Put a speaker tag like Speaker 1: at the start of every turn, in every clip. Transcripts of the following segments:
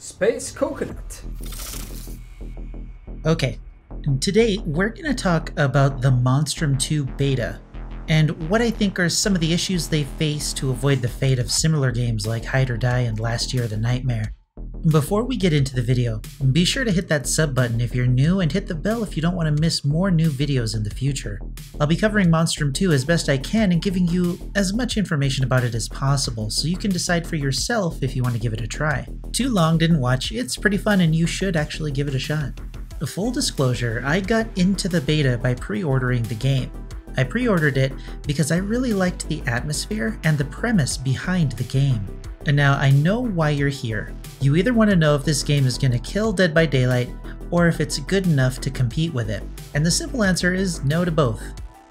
Speaker 1: Space Coconut.
Speaker 2: Okay, today we're going to talk about the Monstrum 2 beta and what I think are some of the issues they face to avoid the fate of similar games like Hide or Die and Last Year the Nightmare. Before we get into the video, be sure to hit that sub button if you're new and hit the bell if you don't want to miss more new videos in the future. I'll be covering Monstrum 2 as best I can and giving you as much information about it as possible so you can decide for yourself if you want to give it a try. Too long didn't watch, it's pretty fun and you should actually give it a shot. Full disclosure, I got into the beta by pre-ordering the game. I pre-ordered it because I really liked the atmosphere and the premise behind the game. And now I know why you're here. You either want to know if this game is going to kill Dead by Daylight or if it's good enough to compete with it. And the simple answer is no to both.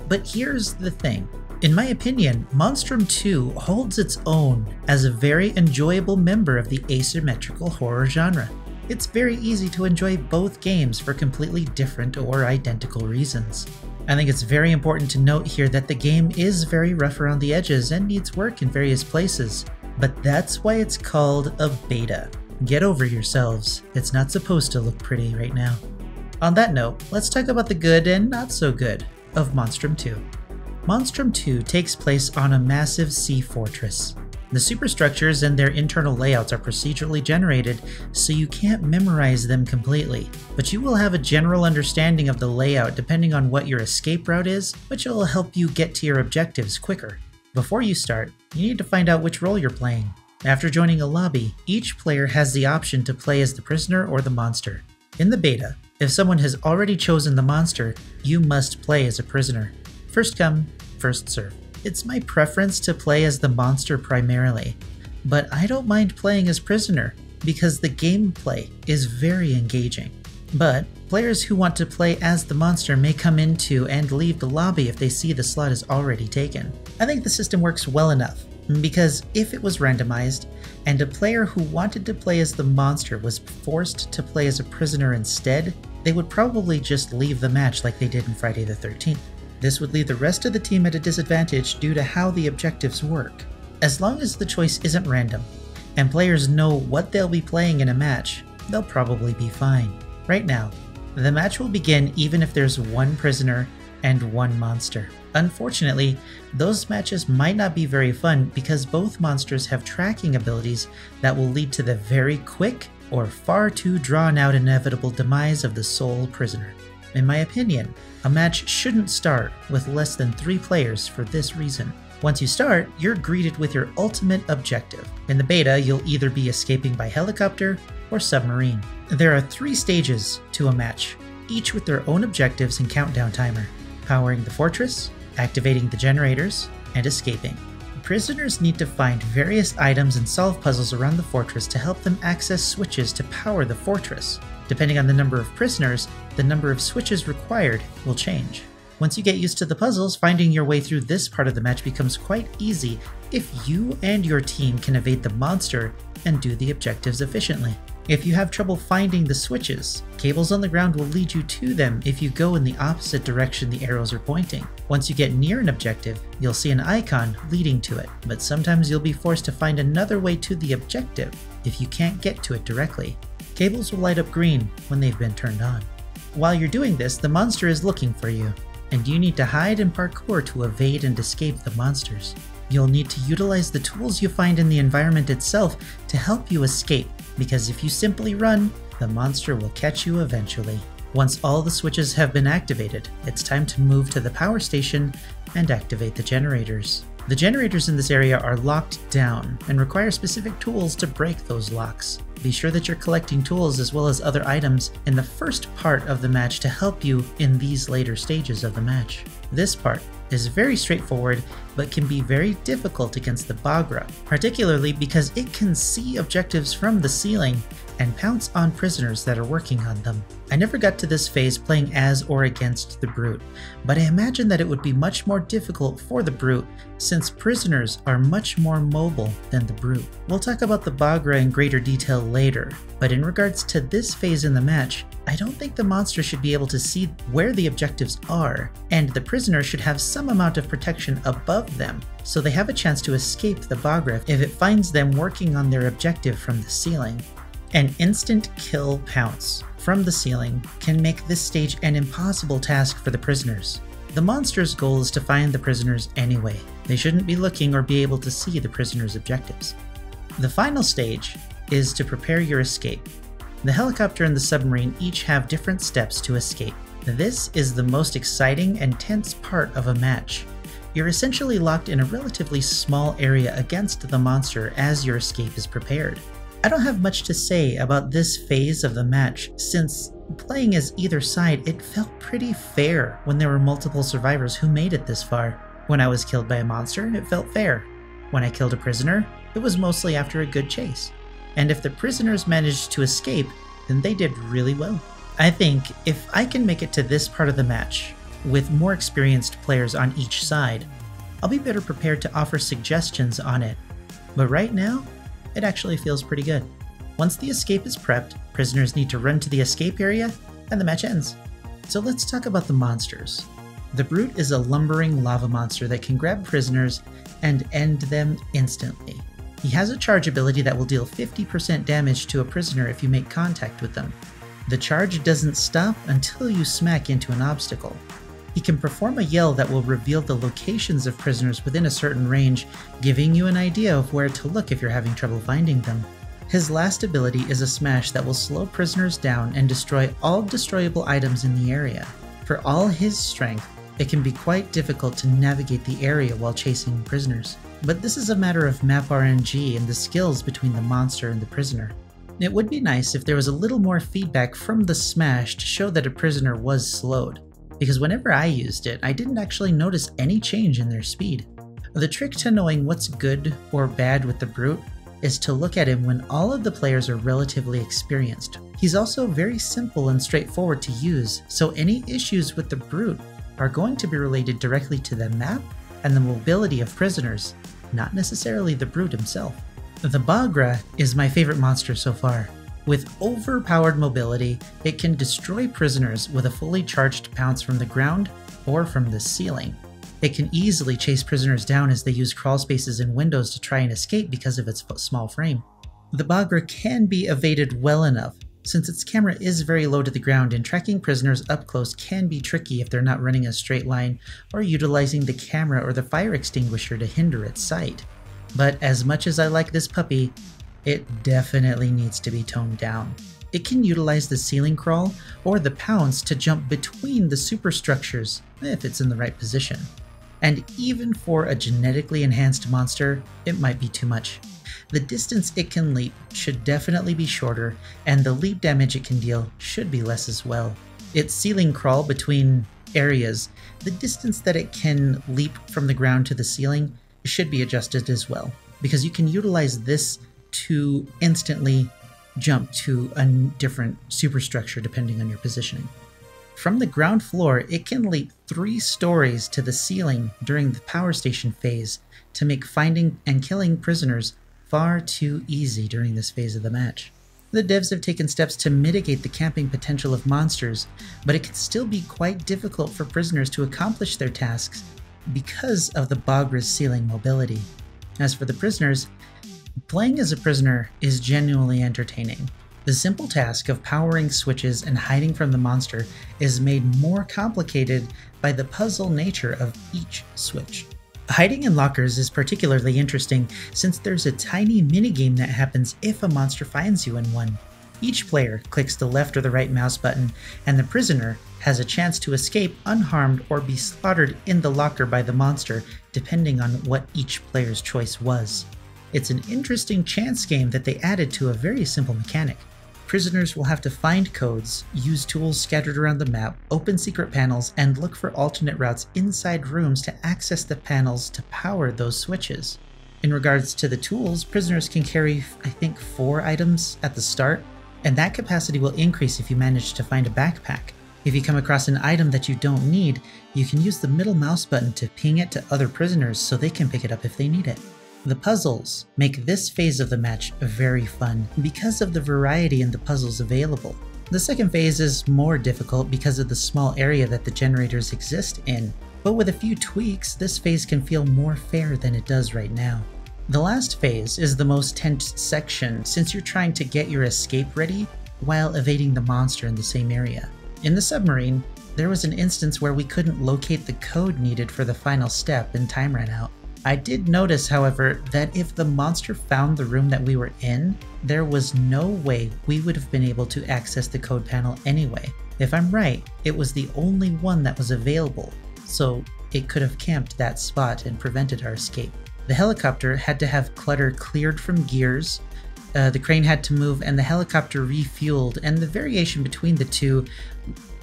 Speaker 2: But here's the thing. In my opinion, Monstrum 2 holds its own as a very enjoyable member of the asymmetrical horror genre. It's very easy to enjoy both games for completely different or identical reasons. I think it's very important to note here that the game is very rough around the edges and needs work in various places, but that's why it's called a beta. Get over yourselves, it's not supposed to look pretty right now. On that note, let's talk about the good and not so good of Monstrum 2. Monstrum 2 takes place on a massive sea fortress. The superstructures and their internal layouts are procedurally generated, so you can't memorize them completely, but you will have a general understanding of the layout depending on what your escape route is, which will help you get to your objectives quicker. Before you start, you need to find out which role you're playing. After joining a lobby, each player has the option to play as the prisoner or the monster. In the beta, if someone has already chosen the monster, you must play as a prisoner. First come, first serve. It's my preference to play as the monster primarily, but I don't mind playing as prisoner because the gameplay is very engaging. But players who want to play as the monster may come into and leave the lobby if they see the slot is already taken. I think the system works well enough, because if it was randomized, and a player who wanted to play as the monster was forced to play as a prisoner instead, they would probably just leave the match like they did in Friday the 13th. This would leave the rest of the team at a disadvantage due to how the objectives work. As long as the choice isn't random, and players know what they'll be playing in a match, they'll probably be fine. Right now, the match will begin even if there's one prisoner and one monster. Unfortunately, those matches might not be very fun because both monsters have tracking abilities that will lead to the very quick or far too drawn out inevitable demise of the sole prisoner. In my opinion, a match shouldn't start with less than three players for this reason. Once you start, you're greeted with your ultimate objective. In the beta, you'll either be escaping by helicopter or submarine. There are three stages to a match, each with their own objectives and countdown timer powering the fortress, activating the generators, and escaping. Prisoners need to find various items and solve puzzles around the fortress to help them access switches to power the fortress. Depending on the number of prisoners, the number of switches required will change. Once you get used to the puzzles, finding your way through this part of the match becomes quite easy if you and your team can evade the monster and do the objectives efficiently. If you have trouble finding the switches, cables on the ground will lead you to them if you go in the opposite direction the arrows are pointing. Once you get near an objective, you'll see an icon leading to it, but sometimes you'll be forced to find another way to the objective if you can't get to it directly. Cables will light up green when they've been turned on. While you're doing this, the monster is looking for you, and you need to hide and parkour to evade and escape the monsters. You'll need to utilize the tools you find in the environment itself to help you escape because if you simply run, the monster will catch you eventually. Once all the switches have been activated, it's time to move to the power station and activate the generators. The generators in this area are locked down and require specific tools to break those locks. Be sure that you're collecting tools as well as other items in the first part of the match to help you in these later stages of the match. This part is very straightforward but can be very difficult against the Bagra, particularly because it can see objectives from the ceiling and pounce on prisoners that are working on them. I never got to this phase playing as or against the Brute, but I imagine that it would be much more difficult for the Brute since prisoners are much more mobile than the Brute. We'll talk about the Bagra in greater detail later, but in regards to this phase in the match, I don't think the monster should be able to see where the objectives are, and the prisoner should have some amount of protection above them, so they have a chance to escape the Bagra if it finds them working on their objective from the ceiling. An instant kill pounce from the ceiling can make this stage an impossible task for the prisoners. The monster's goal is to find the prisoners anyway. They shouldn't be looking or be able to see the prisoners' objectives. The final stage is to prepare your escape. The helicopter and the submarine each have different steps to escape. This is the most exciting and tense part of a match. You're essentially locked in a relatively small area against the monster as your escape is prepared. I don't have much to say about this phase of the match since playing as either side, it felt pretty fair when there were multiple survivors who made it this far. When I was killed by a monster, it felt fair. When I killed a prisoner, it was mostly after a good chase. And if the prisoners managed to escape, then they did really well. I think if I can make it to this part of the match, with more experienced players on each side, I'll be better prepared to offer suggestions on it. But right now, it actually feels pretty good. Once the escape is prepped, prisoners need to run to the escape area, and the match ends. So let's talk about the monsters. The Brute is a lumbering lava monster that can grab prisoners and end them instantly. He has a charge ability that will deal 50% damage to a prisoner if you make contact with them. The charge doesn't stop until you smack into an obstacle. He can perform a yell that will reveal the locations of prisoners within a certain range, giving you an idea of where to look if you're having trouble finding them. His last ability is a smash that will slow prisoners down and destroy all destroyable items in the area. For all his strength, it can be quite difficult to navigate the area while chasing prisoners. But this is a matter of map RNG and the skills between the monster and the prisoner. It would be nice if there was a little more feedback from the smash to show that a prisoner was slowed, because whenever I used it, I didn't actually notice any change in their speed. The trick to knowing what's good or bad with the brute is to look at him when all of the players are relatively experienced. He's also very simple and straightforward to use, so any issues with the Brute are going to be related directly to the map and the mobility of prisoners, not necessarily the Brute himself. The Bagra is my favorite monster so far. With overpowered mobility, it can destroy prisoners with a fully charged pounce from the ground or from the ceiling. It can easily chase prisoners down as they use crawl spaces and windows to try and escape because of its small frame. The Bagra can be evaded well enough, since its camera is very low to the ground and tracking prisoners up close can be tricky if they're not running a straight line or utilizing the camera or the fire extinguisher to hinder its sight. But as much as I like this puppy, it definitely needs to be toned down. It can utilize the ceiling crawl or the pounce to jump between the superstructures if it's in the right position. And even for a genetically enhanced monster, it might be too much. The distance it can leap should definitely be shorter, and the leap damage it can deal should be less as well. Its ceiling crawl between areas, the distance that it can leap from the ground to the ceiling should be adjusted as well, because you can utilize this to instantly jump to a different superstructure depending on your positioning. From the ground floor, it can leap three stories to the ceiling during the power station phase to make finding and killing prisoners far too easy during this phase of the match. The devs have taken steps to mitigate the camping potential of monsters, but it can still be quite difficult for prisoners to accomplish their tasks because of the Bagra's ceiling mobility. As for the prisoners, playing as a prisoner is genuinely entertaining. The simple task of powering switches and hiding from the monster is made more complicated by the puzzle nature of each switch. Hiding in lockers is particularly interesting since there's a tiny minigame that happens if a monster finds you in one. Each player clicks the left or the right mouse button, and the prisoner has a chance to escape unharmed or be slaughtered in the locker by the monster, depending on what each player's choice was. It's an interesting chance game that they added to a very simple mechanic. Prisoners will have to find codes, use tools scattered around the map, open secret panels, and look for alternate routes inside rooms to access the panels to power those switches. In regards to the tools, prisoners can carry, I think, four items at the start, and that capacity will increase if you manage to find a backpack. If you come across an item that you don't need, you can use the middle mouse button to ping it to other prisoners so they can pick it up if they need it. The puzzles make this phase of the match very fun because of the variety in the puzzles available. The second phase is more difficult because of the small area that the generators exist in, but with a few tweaks, this phase can feel more fair than it does right now. The last phase is the most tense section since you're trying to get your escape ready while evading the monster in the same area. In the submarine, there was an instance where we couldn't locate the code needed for the final step and time ran out. I did notice, however, that if the monster found the room that we were in, there was no way we would have been able to access the code panel anyway. If I'm right, it was the only one that was available, so it could have camped that spot and prevented our escape. The helicopter had to have clutter cleared from gears, uh, the crane had to move, and the helicopter refueled, and the variation between the two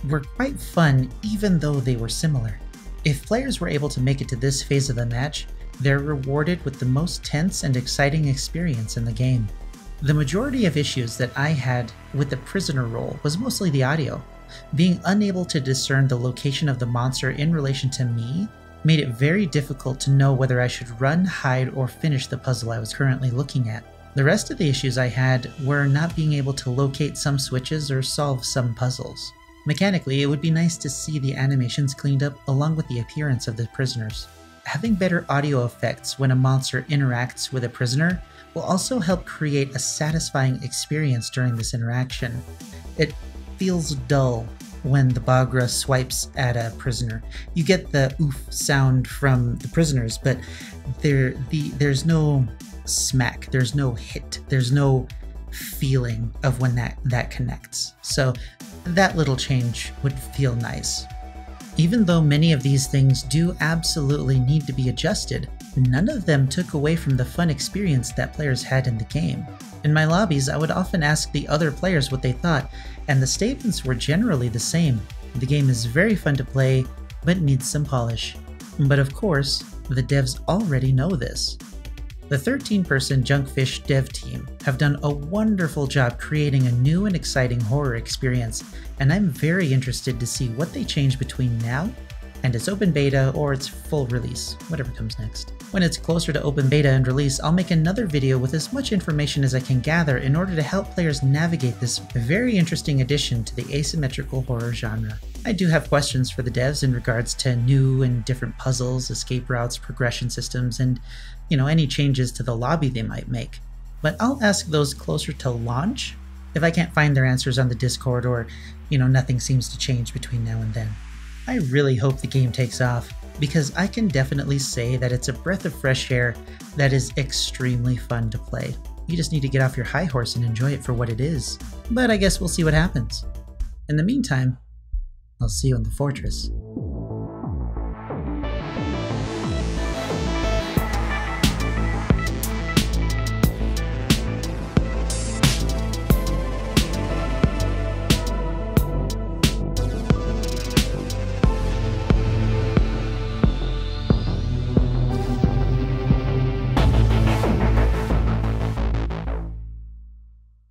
Speaker 2: were quite fun even though they were similar. If players were able to make it to this phase of the match, they're rewarded with the most tense and exciting experience in the game. The majority of issues that I had with the prisoner role was mostly the audio. Being unable to discern the location of the monster in relation to me made it very difficult to know whether I should run, hide, or finish the puzzle I was currently looking at. The rest of the issues I had were not being able to locate some switches or solve some puzzles. Mechanically, it would be nice to see the animations cleaned up along with the appearance of the prisoners. Having better audio effects when a monster interacts with a prisoner will also help create a satisfying experience during this interaction. It feels dull when the Bagra swipes at a prisoner. You get the oof sound from the prisoners, but there the there's no smack, there's no hit, there's no feeling of when that that connects. So that little change would feel nice. Even though many of these things do absolutely need to be adjusted, none of them took away from the fun experience that players had in the game. In my lobbies, I would often ask the other players what they thought, and the statements were generally the same. The game is very fun to play, but needs some polish. But of course, the devs already know this. The 13 person Junkfish dev team have done a wonderful job creating a new and exciting horror experience, and I'm very interested to see what they change between now and its open beta or its full release, whatever comes next. When it's closer to open beta and release, I'll make another video with as much information as I can gather in order to help players navigate this very interesting addition to the asymmetrical horror genre. I do have questions for the devs in regards to new and different puzzles, escape routes, progression systems, and, you know, any changes to the lobby they might make. But I'll ask those closer to launch if I can't find their answers on the Discord or, you know, nothing seems to change between now and then. I really hope the game takes off because I can definitely say that it's a breath of fresh air that is extremely fun to play. You just need to get off your high horse and enjoy it for what it is. But I guess we'll see what happens. In the meantime, I'll see you in the fortress.